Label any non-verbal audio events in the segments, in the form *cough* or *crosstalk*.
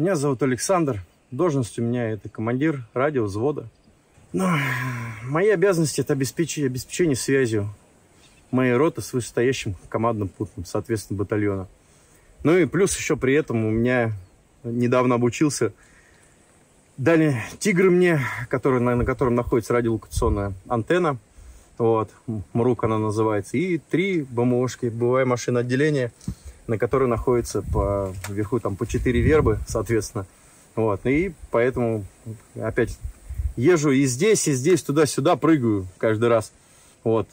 Меня зовут Александр. Должность у меня это командир радиовзвода. Но мои обязанности это обеспечение, обеспечение связью моей роты с вышестоящим командным пунктом, соответственно, батальона. Ну и плюс еще при этом у меня недавно обучился дали тигр мне, который, на, на котором находится радиолокационная антенна. Вот, МРУК она называется. И три БМОшки, боевая машина отделения, на которой находится по вверху там по четыре вербы, соответственно. Вот, и поэтому опять езжу и здесь, и здесь, туда-сюда прыгаю каждый раз. Вот.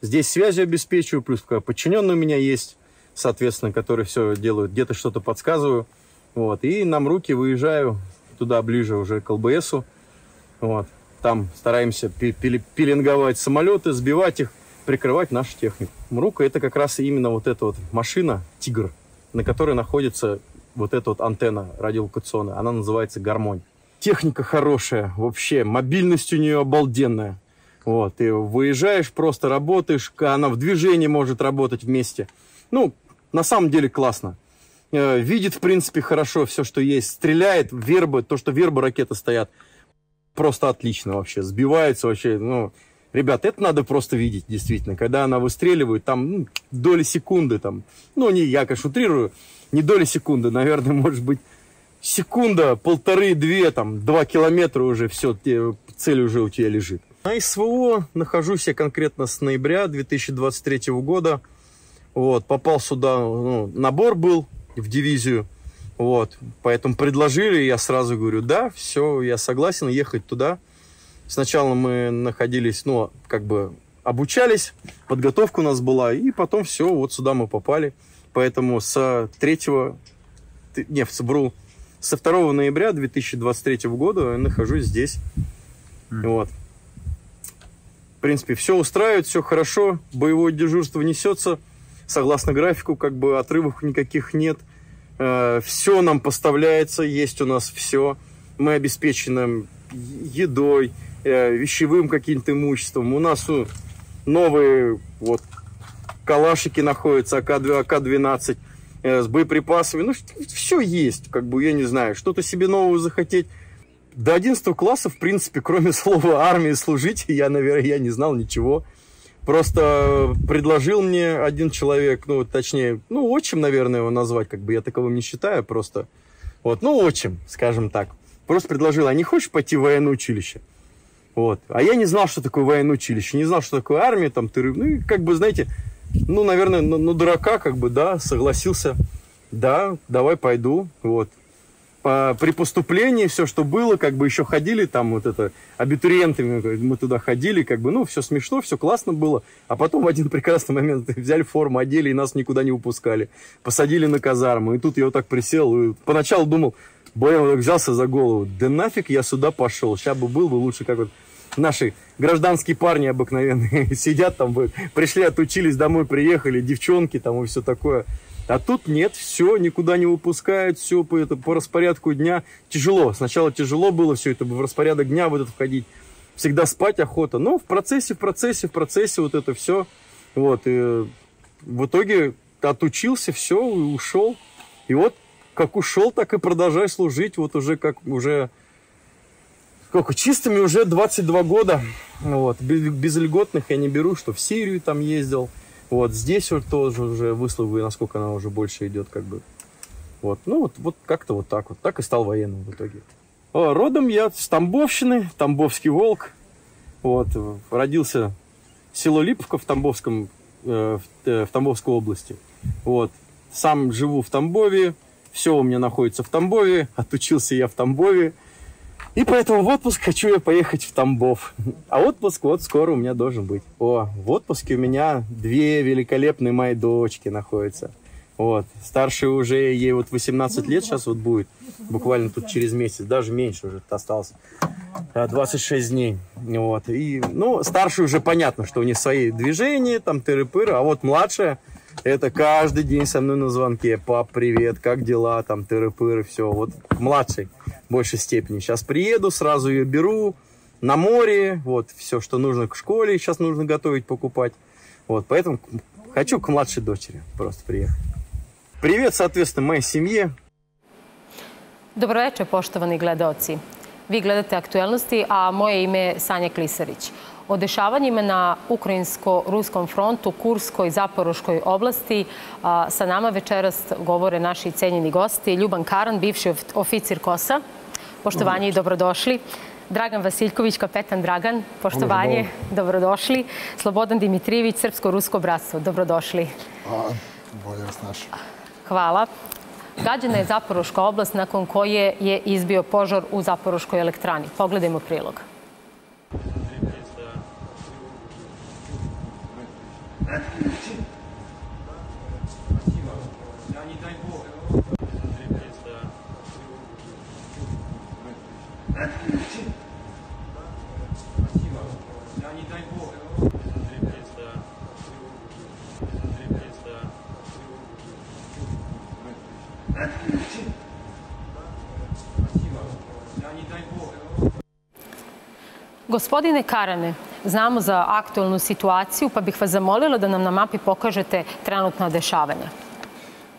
Здесь связи обеспечиваю, плюс подчиненный у меня есть, соответственно, который все делают, где-то что-то подсказываю. Вот. И на руки выезжаю туда ближе уже к ЛБСу. Вот. Там стараемся пеленговать самолеты, сбивать их, прикрывать нашу технику. Мрука это как раз именно вот эта вот машина, тигр, на которой находится вот эта вот антенна радиолокационная. Она называется гармонь. Техника хорошая, вообще, мобильность у нее обалденная. Вот, ты выезжаешь, просто работаешь, она в движении может работать вместе. Ну, на самом деле классно. Э, видит, в принципе, хорошо все, что есть. Стреляет, вербы, то, что вербы ракеты стоят, просто отлично вообще. Сбивается вообще, ну, ребят, это надо просто видеть, действительно. Когда она выстреливает, там, ну, доли секунды, там, ну, не я, конечно, утрирую, не доли секунды, наверное, *laughs* может быть, секунда, полторы-две, там, два километра уже, все, цель уже у тебя лежит. На СВО нахожусь я конкретно с ноября 2023 года. Вот, попал сюда, ну, набор был в дивизию. Вот, поэтому предложили, я сразу говорю, да, все, я согласен ехать туда. Сначала мы находились, ну, как бы обучались, подготовка у нас была, и потом все, вот сюда мы попали. Поэтому с 3, не, в Цбру, со 2 ноября 2023 года я нахожусь здесь. Mm. Вот. В принципе, все устраивает, все хорошо, боевое дежурство несется – согласно графику, как бы отрывов никаких нет. Э, все нам поставляется, есть у нас все. Мы обеспечены едой, вещевым каким-то имуществом. У нас новые вот калашики находятся, АК-12 э, с боеприпасами. Ну, все есть, как бы, я не знаю, что-то себе нового захотеть. До 11 класса, в принципе, кроме *laughs* слова армии служить, я, наверное, я не знал ничего. Просто предложил мне один человек, ну, точнее, ну, отчим, наверное, его назвать, как бы я таковым не считаю, просто, вот, ну, отчим, скажем так. Просто предложил, а не хочешь пойти в военное училище? Вот. А я не знал, что такое военное училище, не знал, что такое армия, там, ты, ну, и, как бы, знаете, ну, наверное, ну, ну, дурака, как бы, да, согласился, да, давай пойду, вот. По, при поступлении все, что было, как бы еще ходили там вот это, абитуриентами, мы туда ходили, как бы, ну, все смешно, все классно было, а потом в один прекрасный момент *laughs* взяли форму, одели и нас никуда не выпускали, посадили на казарму, и тут я вот так присел, и поначалу думал, Боем взялся за голову, да нафиг я сюда пошел, сейчас бы был бы лучше, как вот наши гражданские парни обыкновенные *laughs* сидят там, пришли, отучились, домой приехали, девчонки там и все такое. А тут нет, все, никуда не выпускают, все по, это, по распорядку дня. Тяжело. Сначала тяжело было все это в распорядок дня в этот входить. Всегда спать охота. Но в процессе, в процессе, в процессе вот это все. Вот. И в итоге отучился, все, и ушел. И вот как ушел, так и продолжай служить. Вот уже как уже сколько, чистыми уже 22 года. Вот. Без, льготных я не беру, что в Сирию там ездил. Вот здесь вот тоже уже выслуга, насколько она уже больше идет, как бы. Вот, ну вот, вот как-то вот так вот. Так и стал военным в итоге. О, родом я с Тамбовщины, Тамбовский волк. Вот, родился село Липовка в Тамбовском, э, в, э, в Тамбовской области. Вот, сам живу в Тамбове, все у меня находится в Тамбове, отучился я в Тамбове. И поэтому в отпуск хочу я поехать в Тамбов. А отпуск вот скоро у меня должен быть. О, в отпуске у меня две великолепные мои дочки находятся. Вот. Старшая уже, ей вот 18 лет сейчас вот будет. Буквально тут через месяц, даже меньше уже остался. 26 дней. Вот. И, ну, старшая уже понятно, что у них свои движения, там тыры-пыры. А вот младшая, это каждый день со мной на звонке. Пап, привет, как дела, там тыры-пыры, все. Вот младший в большей степени. Сейчас приеду, сразу ее беру на море, вот, все, что нужно к школе, сейчас нужно готовить, покупать. Вот, поэтому хочу к младшей дочери просто приехать. Привет, соответственно, моей семье. Dobroveče, poštovani gledaoci. Vi gledate aktuelnosti, a moje ime je Sanja. O dešavanjima na ukrajinsko-ruskom frontu, Kurskoj i Zaporoškoj oblasti sa nama večeras govore naši cenjeni gosti. Ljuban Karan, bivši oficir KOSA. Poštovanje i dobrodošli. Dragan Vasiljković, kapetan Dragan, poštovanje, dobrodošli. Slobodan Dimitrijević, Srpsko-Rusko bratstvo, dobrodošli. A, bolje vas naša. Hvala. Gađana je Zaporoška oblast nakon koje je izbio požar u Zaporoškoj elektrani. Pogledajmo prilog. Gospodine Karane, znamo za aktualnu situaciju, pa bih vas zamolila da nam na mapi pokažete trenutna dešavanja.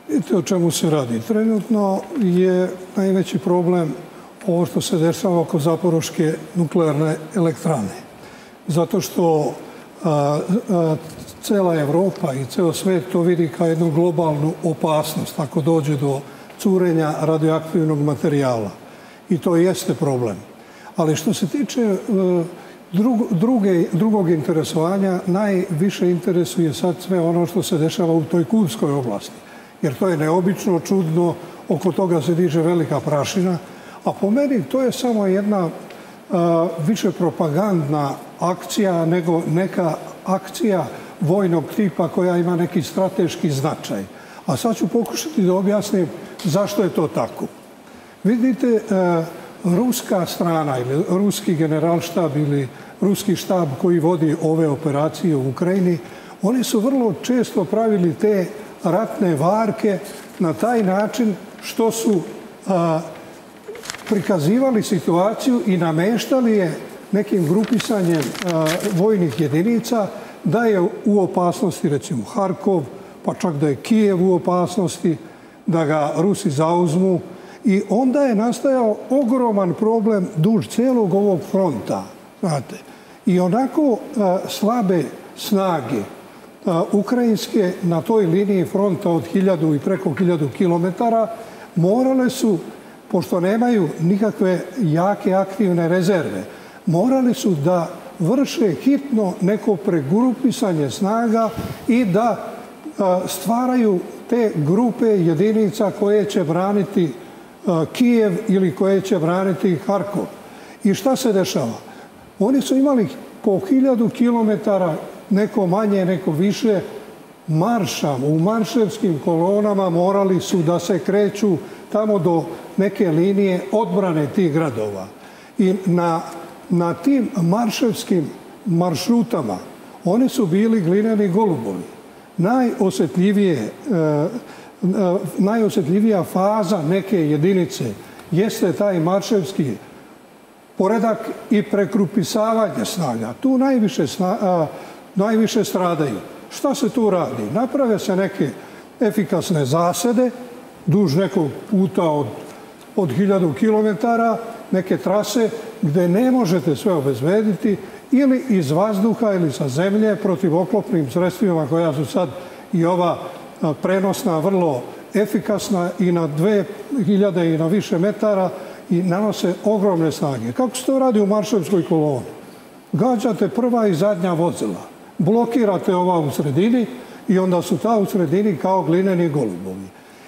Vidite o čemu se radi. Trenutno je najveći problem ovo što se dešava oko Zaporoške nuklearne elektrane. Zato što a, a, cela Evropa i ceo svet to vidi kao jednu globalnu opasnost ako dođe do curenja radioaktivnog materijala. I to jeste problem. Ali što se tiče e, druge, drugog interesovanja, najviše interesuje sad sve ono što se dešava u toj Kurskoj oblasti. Jer to je neobično, čudno, oko toga se diže velika prašina. A po meni to je samo jedna e, više propagandna akcija nego neka akcija vojnog tipa koja ima neki strateški značaj. A sad ću pokušati da objasnim zašto je to tako. Vidite, e, ruska strana ili ruski generalštab ili ruski štab koji vodi ove operacije u Ukrajini, oni su vrlo često pravili te ratne varke na taj način što su a, prikazivali situaciju i nameštali je nekim grupisanjem a, vojnih jedinica da je u opasnosti recimo Harkov, pa čak da je Kijev u opasnosti, da ga Rusi zauzmu, I onda je nastajao ogroman problem duž celog ovog fronta, znate. I onako a, slabe snage a, ukrajinske na toj liniji fronta od hiljadu i preko hiljadu kilometara morale su, pošto nemaju nikakve jake aktivne rezerve, morali su da vrše hitno neko pregrupisanje snaga i da a, stvaraju te grupe jedinica koje će braniti Kijev ili koje će braniti Harkov. I šta se dešava? Oni su imali po hiljadu kilometara, neko manje, neko više, marša. U marševskim kolonama morali su da se kreću tamo do neke linije odbrane tih gradova. I na, na tim marševskim maršrutama oni su bili glineni golubovi. Najosetljivije e, najosjetljivija faza neke jedinice jeste taj marševski poredak i prekrupisavanje snaga. Tu najviše, sna, a, najviše stradaju. Šta se tu radi? Naprave se neke efikasne zasede duž nekog puta od, od hiljadu kilometara, neke trase gde ne možete sve obezbediti ili iz vazduha ili sa zemlje protiv oklopnim sredstvima koja su sad i ova prenosna, vrlo efikasna i na 2000 i na više metara i nanose ogromne snage. Kako se to radi u marševskoj koloni? Gađate prva i zadnja vozila, blokirate ova u sredini i onda su ta u sredini kao glineni golubovi.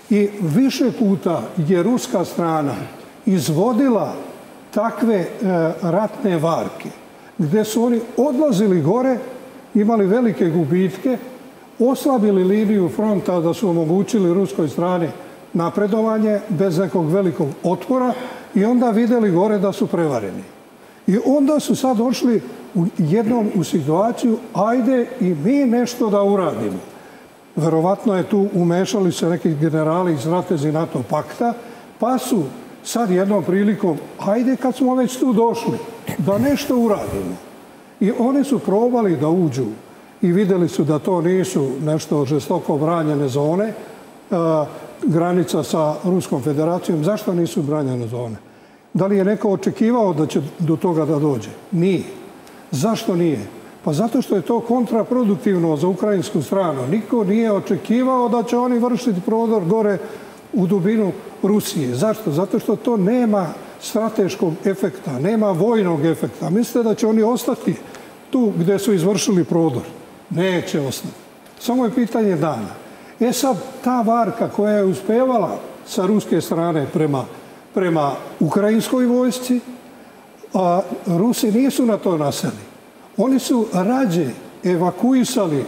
I više puta je ruska strana izvodila takve e, ratne varke, gde su oni odlazili gore, imali velike gubitke, oslabili liniju fronta da su omogućili ruskoj strani napredovanje bez nekog velikog otpora i onda videli gore da su prevareni. I onda su sad došli u jednom u situaciju ajde i mi nešto da uradimo. Verovatno je tu umešali se neki generali iz ratezi NATO pakta, pa su sad jednom prilikom, ajde kad smo već tu došli, da nešto uradimo. I oni su probali da uđu i videli su da to nisu nešto žestoko branjene zone, granica sa Ruskom federacijom, zašto nisu branjene zone? Da li je neko očekivao da će do toga da dođe? Nije. Zašto nije? Pa zato što je to kontraproduktivno za ukrajinsku stranu. Niko nije očekivao da će oni vršiti prodor gore u dubinu Rusije. Zašto? Zato što to nema strateškog efekta, nema vojnog efekta. Mislite da će oni ostati tu gde su izvršili prodor? Neće ostati. Samo je pitanje dana. E sad, ta varka koja je uspevala sa ruske strane prema, prema ukrajinskoj vojsci, a Rusi nisu na to naseli. Oni su rađe evakuisali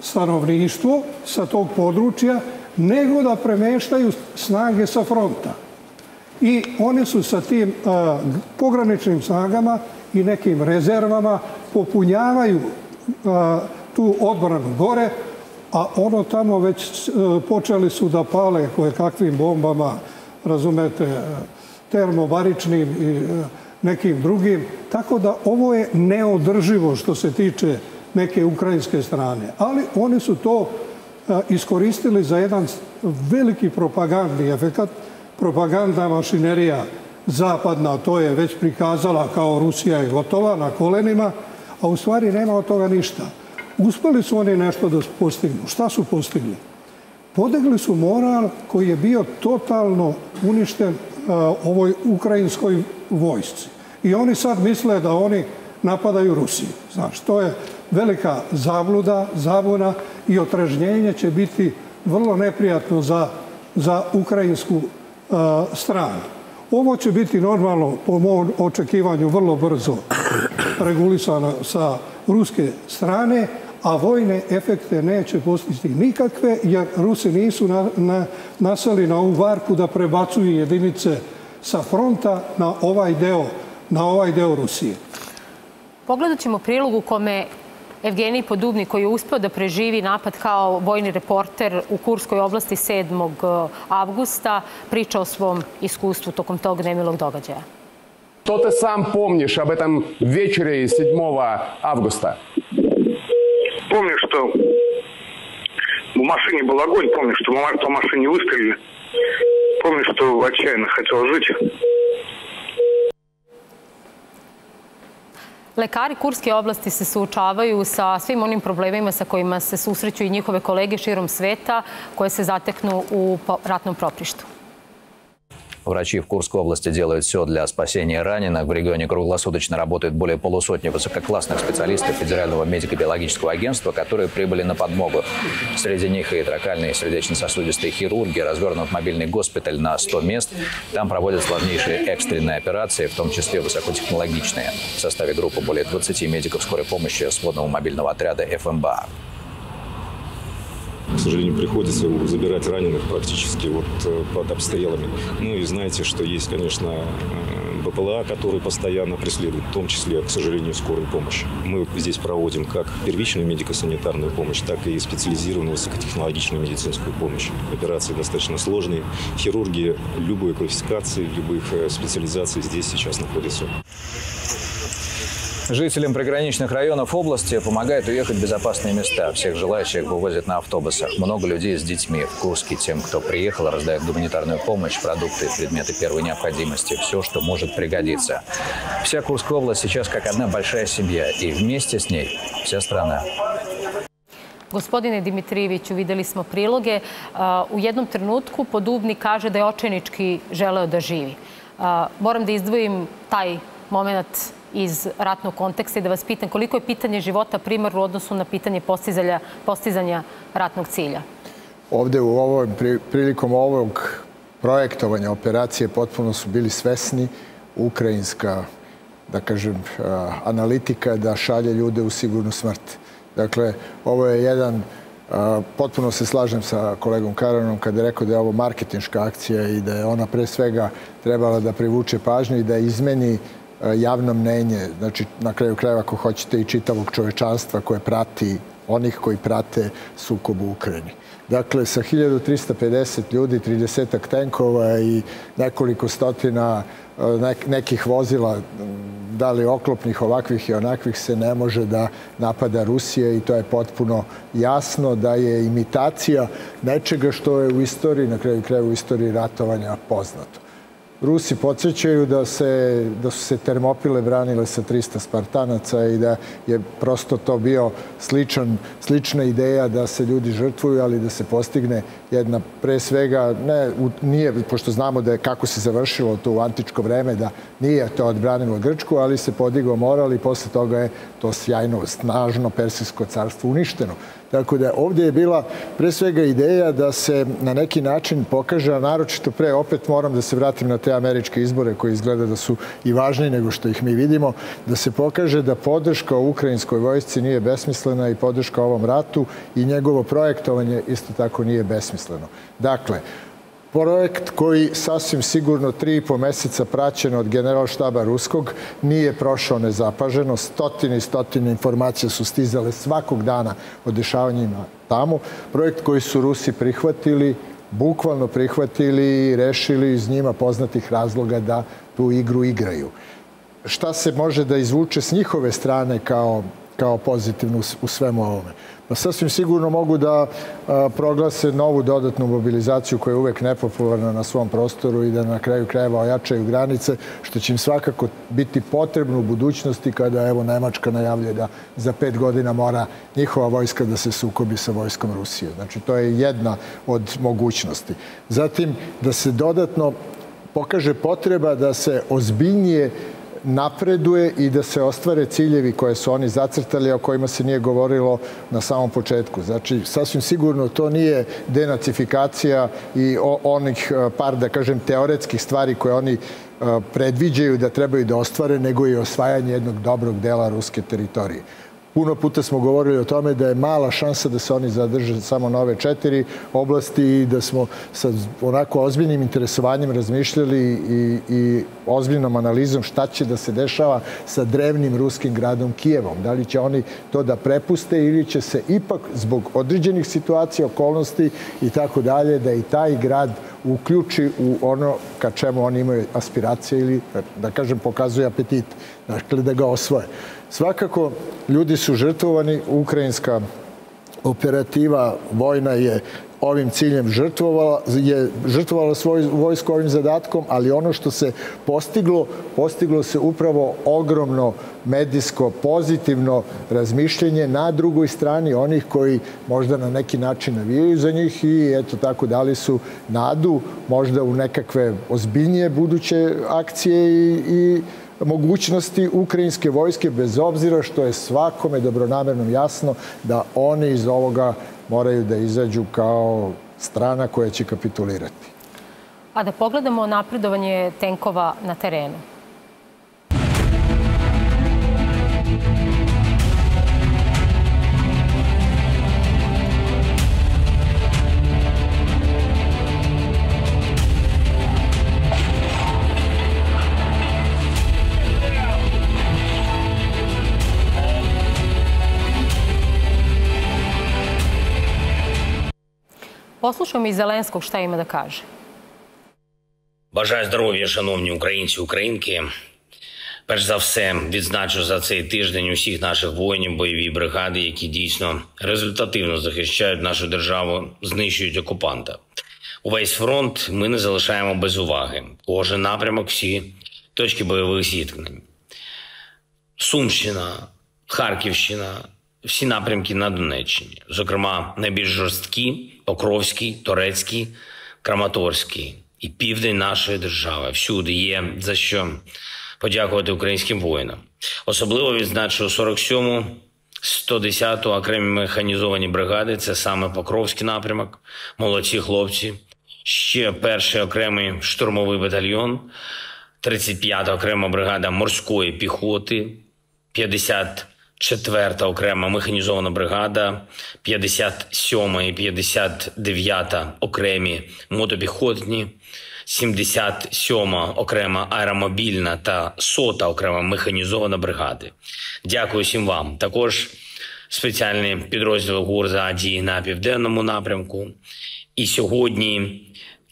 stanovništvo sa tog područja nego da premeštaju snage sa fronta. I oni su sa tim a, pograničnim snagama i nekim rezervama popunjavaju tu odbranu gore, a ono tamo već a, počeli su da pale koje kakvim bombama, razumete, termobaričnim i nekim drugim. Tako da ovo je neodrživo što se tiče neke ukrajinske strane. Ali oni su to iskoristili za jedan veliki propagandni efekat. Propaganda mašinerija zapadna to je već prikazala kao Rusija je gotova na kolenima, a u stvari nema od toga ništa. Uspeli su oni nešto da postignu. Šta su postigli? Podegli su moral koji je bio totalno uništen ovoj ukrajinskoj vojsci. I oni sad misle da oni napadaju Rusiju. Znaš, to je velika zabluda, zabuna i otrežnjenje će biti vrlo neprijatno za, za ukrajinsku uh, stranu. Ovo će biti normalno, po mom očekivanju, vrlo brzo regulisano sa ruske strane, a vojne efekte neće postići nikakve, jer Rusi nisu na, na, naseli na ovu varku da prebacuju jedinice sa fronta na ovaj deo, na ovaj deo Rusije. Pogledat ćemo prilog u kome Evgenij Podubni, koji je uspeo da preživi napad kao vojni reporter u Kurskoj oblasti 7. avgusta, priča o svom iskustvu tokom tog nemilog događaja. Что ты сам помнишь об этом вечере 7 августа? Помню, что в машине был огонь, помню, что по машине выстрелили. Помню, что отчаянно хотел жить. Lekari Kurske oblasti se suočavaju sa svim onim problemima sa kojima se susreću i njihove kolege širom sveta koje se zateknu u ratnom proprištu. Врачи в Курской области делают все для спасения раненых. В регионе круглосуточно работает более полусотни высококлассных специалистов Федерального медико-биологического агентства, которые прибыли на подмогу. Среди них и тракальные сердечно-сосудистые хирурги. Развернут мобильный госпиталь на 100 мест. Там проводят сложнейшие экстренные операции, в том числе высокотехнологичные. В составе группы более 20 медиков скорой помощи сводного мобильного отряда ФМБА. Сожалению, приходится забирать раненых практически вот э, под обстрелами. Ну и знаете, что есть, конечно, э, БПЛА, которые постоянно преследуют, в том числе, к сожалению, скорую помощь. Мы здесь проводим как первичную медико-санитарную помощь, так и специализированную высокотехнологичную медицинскую помощь. Операции достаточно сложные. Хирурги любой квалификации, любых э, специализаций здесь сейчас находятся. Жителям приграничных районов области помогают уехать в безопасные места. Всех желающих вывозят на автобусах. Много людей с детьми. В Курске тем, кто приехал, раздают гуманитарную помощь, продукты, предметы первой необходимости. Все, что может пригодиться. Вся Курская область сейчас как одна большая семья. И вместе с ней вся страна. Gospodine Dimitrijeviću, videli smo priloge. U jednom trenutku Podubni kaže da je očajnički želeo da živi. Moram da izdvojim taj moment iz ratnog konteksta i da vas pitam koliko je pitanje života primarno u odnosu na pitanje postizanja, postizanja ratnog cilja? Ovde u ovom, prilikom ovog projektovanja operacije potpuno su bili svesni ukrajinska, da kažem, analitika da šalje ljude u sigurnu smrt. Dakle, ovo je jedan Potpuno se slažem sa kolegom Karanom kada je rekao da je ovo marketinška akcija i da je ona pre svega trebala da privuče pažnju i da izmeni javno mnenje, znači na kraju krajeva ako hoćete i čitavog čovečanstva koje prati onih koji prate sukob u Ukrajini. Dakle, sa 1350 ljudi, 30 tenkova i nekoliko stotina nekih vozila, da li oklopnih, ovakvih i onakvih, se ne može da napada Rusija i to je potpuno jasno da je imitacija nečega što je u istoriji, na kraju kraja u istoriji ratovanja poznato. Rusi podsjećaju da, se, da su se termopile branile sa 300 Spartanaca i da je prosto to bio sličan, slična ideja da se ljudi žrtvuju, ali da se postigne jedna pre svega, ne, nije, pošto znamo da je kako se završilo to u antičko vreme, da nije to odbranilo Grčku, ali se podigao moral i posle toga je to sjajno, snažno Persijsko carstvo uništeno. Tako da ovdje je bila pre svega ideja da se na neki način pokaže, a naročito pre, opet moram da se vratim na te američke izbore koji izgleda da su i važniji nego što ih mi vidimo, da se pokaže da podrška ukrajinskoj vojsci nije besmislena i podrška ovom ratu i njegovo projektovanje isto tako nije besmisleno. Dakle, Projekt koji sasvim sigurno tri i po meseca praćen od generalštaba Ruskog nije prošao nezapaženo. Stotine i stotine informacija su stizale svakog dana o dešavanjima tamo. Projekt koji su Rusi prihvatili, bukvalno prihvatili i rešili iz njima poznatih razloga da tu igru igraju. Šta se može da izvuče s njihove strane kao, kao pozitivno u svemu ovome? Pa sasvim sigurno mogu da proglase novu dodatnu mobilizaciju koja je uvek nepopularna na svom prostoru i da na kraju krajeva ojačaju granice, što će im svakako biti potrebno u budućnosti kada evo Nemačka najavlja da za pet godina mora njihova vojska da se sukobi sa vojskom Rusije. Znači to je jedna od mogućnosti. Zatim da se dodatno pokaže potreba da se ozbiljnije napreduje i da se ostvare ciljevi koje su oni zacrtali, o kojima se nije govorilo na samom početku. Znači, sasvim sigurno to nije denacifikacija i onih e, par, da kažem, teoretskih stvari koje oni e, predviđaju da trebaju da ostvare, nego i osvajanje jednog dobrog dela ruske teritorije. Puno puta smo govorili o tome da je mala šansa da se oni zadrže samo na ove četiri oblasti i da smo sa onako ozbiljnim interesovanjem razmišljali i, i ozbiljnom analizom šta će da se dešava sa drevnim ruskim gradom Kijevom. Da li će oni to da prepuste ili će se ipak zbog određenih situacija, okolnosti i tako dalje, da i taj grad uključi u ono ka čemu oni imaju aspiracije ili, da kažem, pokazuje apetit. Dakle, da ga osvoje. Svakako, ljudi su žrtvovani, ukrajinska operativa vojna je ovim ciljem žrtvovala, je žrtvovala svoju vojsku ovim zadatkom, ali ono što se postiglo, postiglo se upravo ogromno medijsko, pozitivno razmišljenje na drugoj strani onih koji možda na neki način navijaju za njih i eto tako dali su nadu možda u nekakve ozbiljnije buduće akcije i, i mogućnosti ukrajinske vojske, bez obzira što je svakome dobronamernom jasno da oni iz ovoga moraju da izađu kao strana koja će kapitulirati. A da pogledamo napredovanje tenkova na terenu. Послухаємо і Зеленського, що їм да каже. Бажаю здоров'я, шановні українці, українки. Перш за все, відзначу за цей тиждень усіх наших воїнів, бойові бригади, які дійсно результативно захищають нашу державу, знищують окупанта. Увесь фронт ми не залишаємо без уваги. Кожен напрямок, всі точки бойових зіткнень. Сумщина, Харківщина, всі напрямки на Донеччині, зокрема, найбільш жорсткі Покровський, Торецький, Краматорський і південь нашої держави. Всюди є за що подякувати українським воїнам. Особливо відзначу 47-му 110-ту окремі механізовані бригади. Це саме Покровський напрямок. Молодці хлопці. Ще перший окремий штурмовий батальйон, 35-та окрема бригада морської піхоти, 50 4 окрема механізована бригада, 57 і 59 окремі мотопіхотні, 77 окрема аеромобільна та 100 окрема механізована бригади. Дякую всім вам. Також спеціальні підрозділи ГУР за дії на південному напрямку. І сьогодні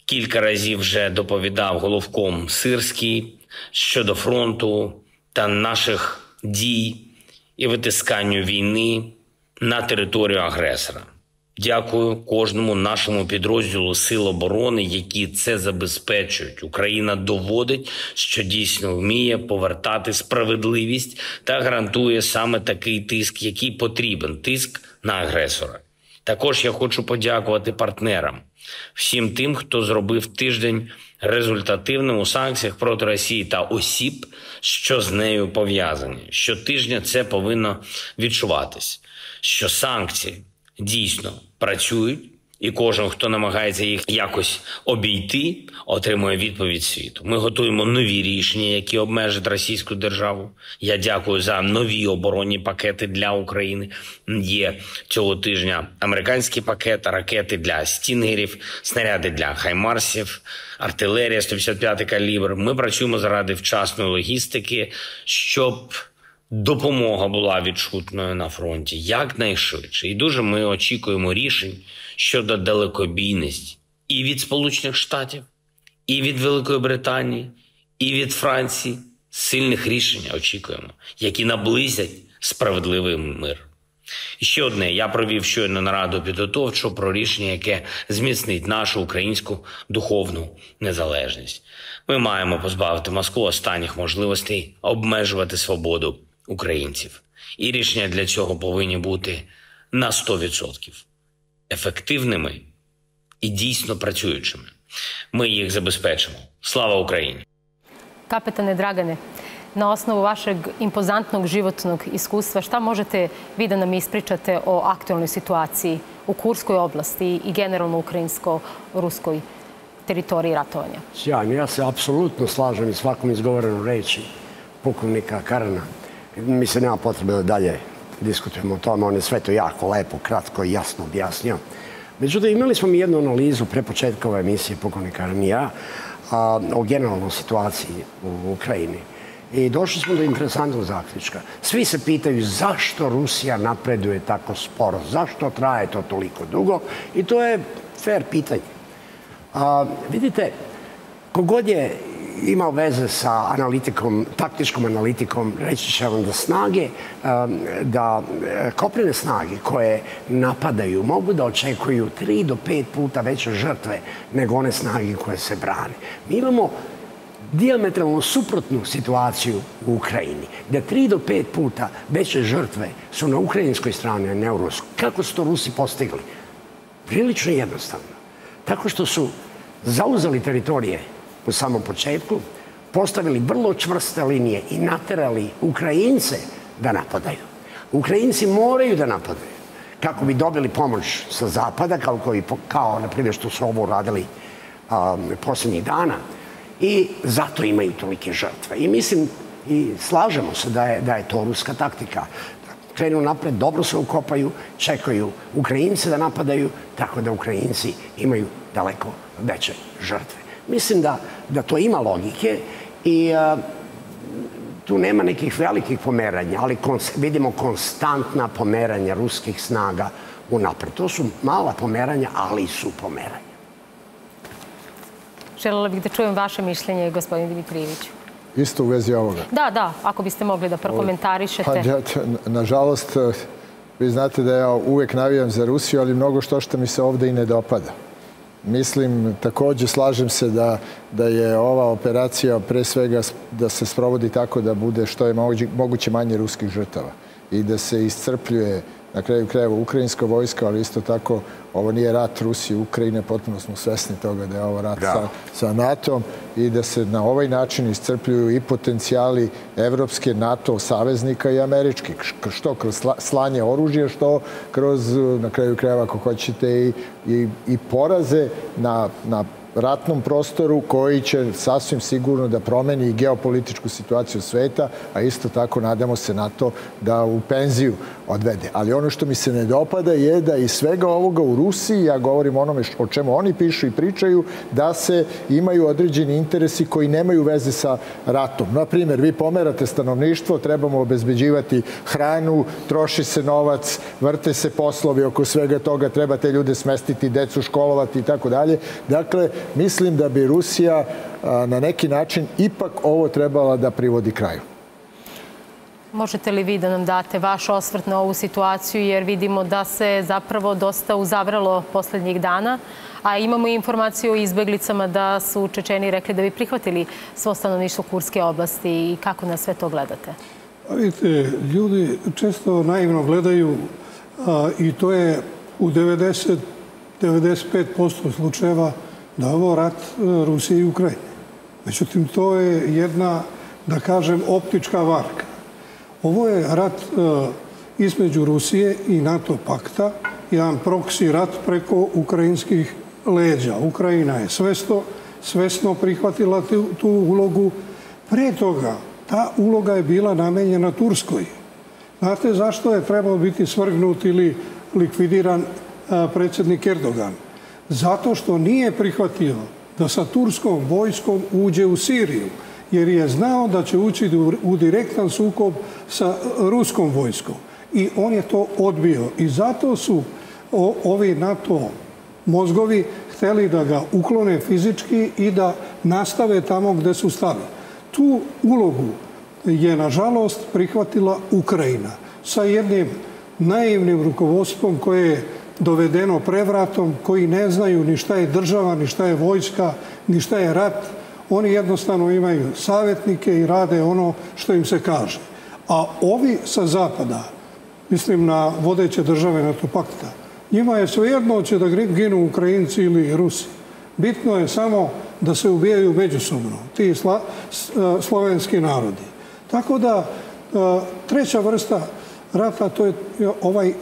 кілька разів вже доповідав головком Сирський щодо фронту та наших дій і витисканню війни на територію агресора. Дякую кожному нашому підрозділу Сил оборони, які це забезпечують. Україна доводить, що дійсно вміє повертати справедливість та гарантує саме такий тиск, який потрібен тиск на агресора. Також я хочу подякувати партнерам, всім тим, хто зробив тиждень результативним у санкціях проти Росії та осіб, що з нею пов'язані. Щотижня це повинно відчуватись, що санкції дійсно працюють, і кожен, хто намагається їх якось обійти, отримує відповідь світу. Ми готуємо нові рішення, які обмежать російську державу. Я дякую за нові оборонні пакети для України. Є цього тижня американські пакети, ракети для стінгерів, снаряди для хаймарсів, артилерія 155 калібр. Ми працюємо заради вчасної логістики, щоб допомога була відчутною на фронті якнайшвидше. І дуже ми очікуємо рішень щодо далекобійності і від Сполучених Штатів, і від Великої Британії, і від Франції. Сильних рішень очікуємо, які наблизять справедливий мир. І ще одне: я провів щойно нараду підготовчу про рішення, яке зміцнить нашу українську духовну незалежність. Ми маємо позбавити Москву останніх можливостей обмежувати свободу українців. І рішення для цього повинні бути на 100% ефективними і дійсно працюючими. Ми їх забезпечимо. Слава Україні! Kapetane Dragane, na osnovu vašeg impozantnog životnog iskustva, šta možete vi da nam ispričate o aktualnoj situaciji u Kurskoj oblasti i generalno ukrajinsko-ruskoj teritoriji ratovanja? Sjajno, ja se apsolutno slažem i svakom izgovorenom reći pukovnika Karana. Mislim, nema potrebe da dalje diskutujemo o tome, on je sve to jako lepo, kratko i jasno objasnio. Međutim, imali smo mi jednu analizu pre početka ove emisije i ja, a, o generalnoj situaciji u Ukrajini. I došli smo do interesantnog zaključka. Svi se pitaju zašto Rusija napreduje tako sporo, zašto traje to toliko dugo i to je fair pitanje. A, vidite, kogod je imao veze sa analitikom, taktičkom analitikom, reći će vam da snage, da e, kopnene snage koje napadaju mogu da očekuju tri do pet puta veće žrtve nego one snage koje se brane. Mi imamo diametralno suprotnu situaciju u Ukrajini, gde tri do pet puta veće žrtve su na ukrajinskoj strani, a ne u Rusku. Kako su to Rusi postigli? Prilično jednostavno. Tako što su zauzeli teritorije u samom početku, postavili vrlo čvrste linije i naterali Ukrajince da napadaju. Ukrajinci moraju da napadaju kako bi dobili pomoć sa zapada, kao, koji, kao na primjer što su ovo radili um, posljednjih dana, i zato imaju tolike žrtve. I mislim, i slažemo se da je, da je to ruska taktika. Krenu napred, dobro se ukopaju, čekaju Ukrajince da napadaju, tako da Ukrajinci imaju daleko veće žrtve. Mislim da, da to ima logike i a, tu nema nekih velikih pomeranja, ali kons, vidimo konstantna pomeranja ruskih snaga u napred. To su mala pomeranja, ali su pomeranja. Želela bih da čujem vaše mišljenje, gospodin Dimitrijević. Isto u vezi ovoga. Da, da, ako biste mogli da prokomentarišete. Pa, ja, nažalost, vi znate da ja uvek navijam za Rusiju, ali mnogo što što mi se ovde i ne dopada. Mislim, takođe slažem se da, da je ova operacija pre svega da se sprovodi tako da bude što je moguće manje ruskih žrtava i da se iscrpljuje na kraju krajeva ukrajinska vojska, ali isto tako ovo nije rat Rusije i Ukrajine, potpuno smo svesni toga da je ovo rat sa, sa NATO-om i da se na ovaj način iscrpljuju i potencijali evropske NATO saveznika i američkih, što kroz slanje oružja, što kroz, na kraju krajeva, ako hoćete, i, i, i poraze na, na ratnom prostoru koji će sasvim sigurno da promeni geopolitičku situaciju sveta, a isto tako nadamo se na to da u penziju odvede. Ali ono što mi se ne dopada je da iz svega ovoga u Rusiji, ja govorim onome o čemu oni pišu i pričaju, da se imaju određeni interesi koji nemaju veze sa ratom. Naprimjer, vi pomerate stanovništvo, trebamo obezbeđivati hranu, troši se novac, vrte se poslovi oko svega toga, treba te ljude smestiti, decu školovati i tako dalje. Dakle, mislim da bi Rusija na neki način ipak ovo trebala da privodi kraju. Možete li vi da nam date vaš osvrt na ovu situaciju, jer vidimo da se zapravo dosta uzavralo poslednjih dana, a imamo i informaciju o izbeglicama da su Čečeni rekli da bi prihvatili svo stanovništvo Kurske oblasti i kako na sve to gledate? Pa vidite, ljudi često naivno gledaju a, i to je u 90-95% slučajeva da je ovo rat e, Rusije i Ukrajine. Međutim, to je jedna, da kažem, optička varka. Ovo je rat e, između Rusije i NATO pakta, jedan proksi rat preko ukrajinskih leđa. Ukrajina je svesto, svesno prihvatila tu, ulogu. Pre toga, ta uloga je bila namenjena Turskoj. Znate zašto je trebao biti svrgnut ili likvidiran a, predsjednik Erdogan? Zato što nije prihvatio da sa turskom vojskom uđe u Siriju, jer je znao da će ući u direktan sukob sa ruskom vojskom. I on je to odbio. I zato su ovi NATO mozgovi hteli da ga uklone fizički i da nastave tamo gde su stali. Tu ulogu je, nažalost, prihvatila Ukrajina sa jednim naivnim rukovodstvom koje je dovedeno prevratom, koji ne znaju ni šta je država, ni šta je vojska, ni šta je rat. Oni jednostavno imaju savjetnike i rade ono što im se kaže. A ovi sa zapada, mislim na vodeće države NATO pakta, njima je svejedno će da ginu Ukrajinci ili Rusi. Bitno je samo da se ubijaju međusobno, ti sla, slovenski narodi. Tako da, treća vrsta rata, to je ovaj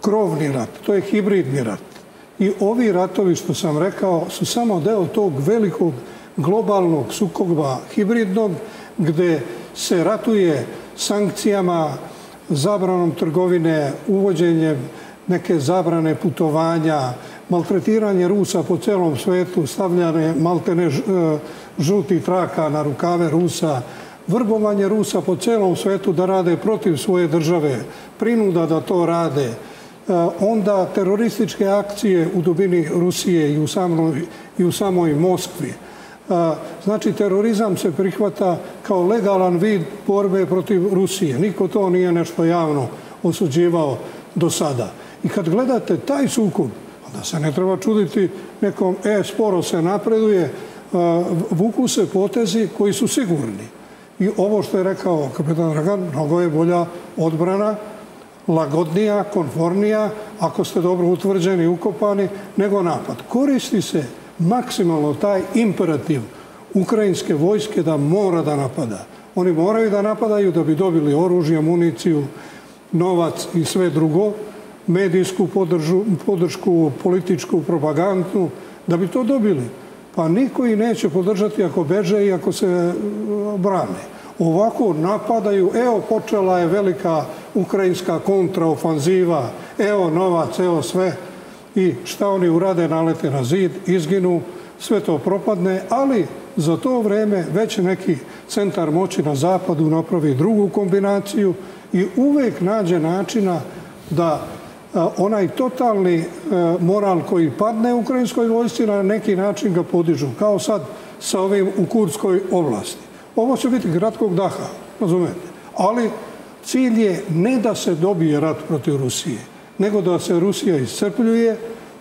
krovni rat, to je hibridni rat. I ovi ratovi, što sam rekao, su samo deo tog velikog globalnog sukoba hibridnog, gde se ratuje sankcijama, zabranom trgovine, uvođenjem neke zabrane putovanja, maltretiranje Rusa po celom svetu, stavljanje maltene e, žuti traka na rukave Rusa, vrbovanje Rusa po celom svetu da rade protiv svoje države, prinuda da to rade, e, onda terorističke akcije u dubini Rusije i u samoj Moskvi. Znači, terorizam se prihvata kao legalan vid borbe protiv Rusije. Niko to nije nešto javno osuđivao do sada. I kad gledate taj sukob, onda se ne treba čuditi nekom, e, sporo se napreduje, vuku se potezi koji su sigurni. I ovo što je rekao kapetan Dragan, mnogo je bolja odbrana, lagodnija, konfornija, ako ste dobro utvrđeni i ukopani, nego napad. Koristi se maksimalno taj imperativ ukrajinske vojske da mora da napada. Oni moraju da napadaju da bi dobili oružje, municiju, novac i sve drugo, medijsku podržu, podršku, političku, propagandnu, da bi to dobili. Pa niko i neće podržati ako beže i ako se e, brane. Ovako napadaju, evo počela je velika ukrajinska kontraofanziva, evo novac, evo sve. I šta oni urade, nalete na zid, izginu, sve to propadne, ali za to vreme već neki centar moći na zapadu napravi drugu kombinaciju i uvek nađe načina da onaj totalni e, moral koji padne ukrajinskoj vojsci na neki način ga podižu, kao sad sa ovim u Kurskoj oblasti. Ovo će biti kratkog daha, razumete? Ali cilj je ne da se dobije rat protiv Rusije, nego da se Rusija iscrpljuje,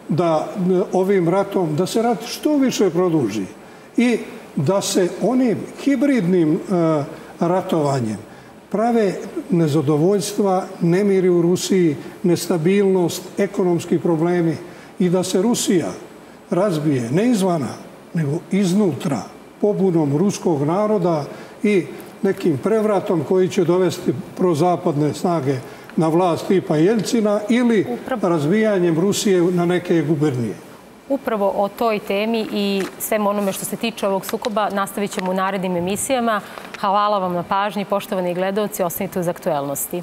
da e, ovim ratom, da se rat što više produži i da se onim hibridnim e, ratovanjem prave nezadovoljstva, nemiri u Rusiji, nestabilnost, ekonomski problemi i da se Rusija razbije ne izvana, nego iznutra, pobunom ruskog naroda i nekim prevratom koji će dovesti prozapadne snage na vlast tipa Jelcina ili razbijanjem Rusije na neke gubernije. Upravo o toj temi i svem onome što se tiče ovog sukoba nastavit ćemo u narednim emisijama. Hvala vam na pažnji, poštovani gledalci, ostanite uz aktuelnosti.